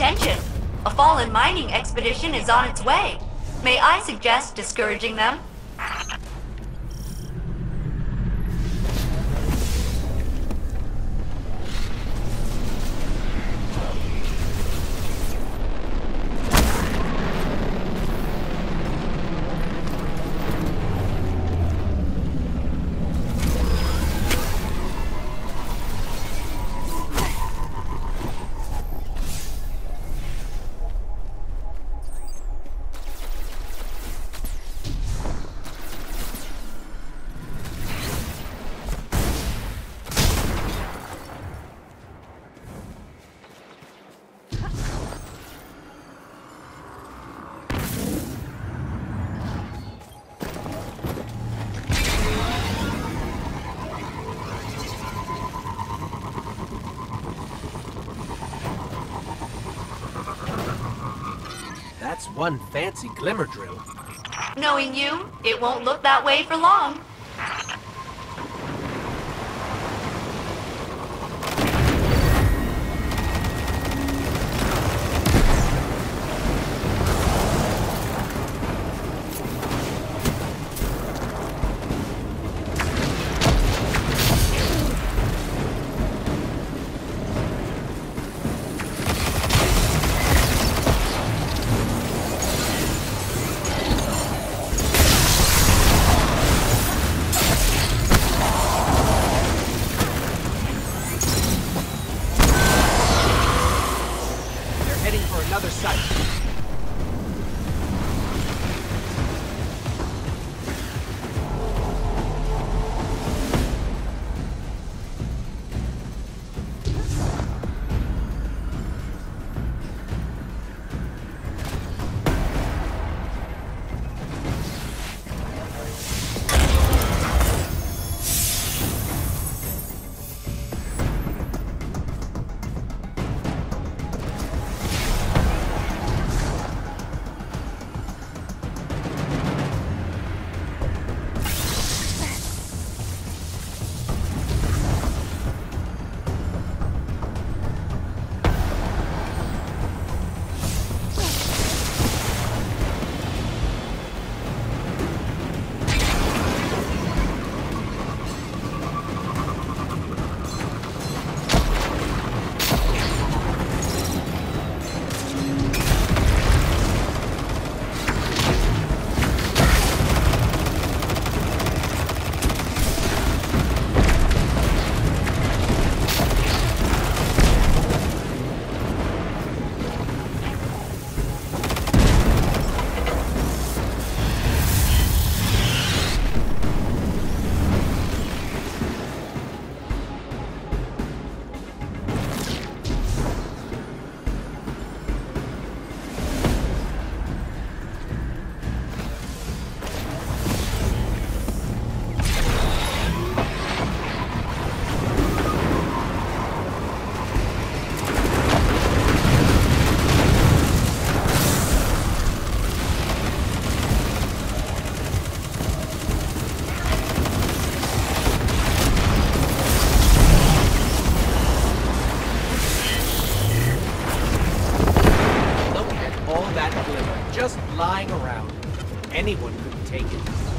attention. A fallen mining expedition is on its way. May I suggest discouraging them? One fancy glimmer drill. Knowing you, it won't look that way for long. All that glimmer just lying around. Anyone could take it.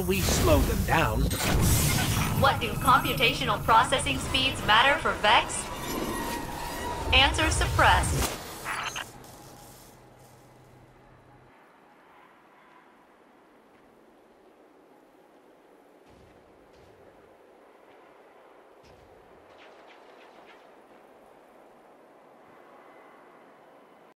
While we slow them down. What do computational processing speeds matter for Vex? Answer suppressed.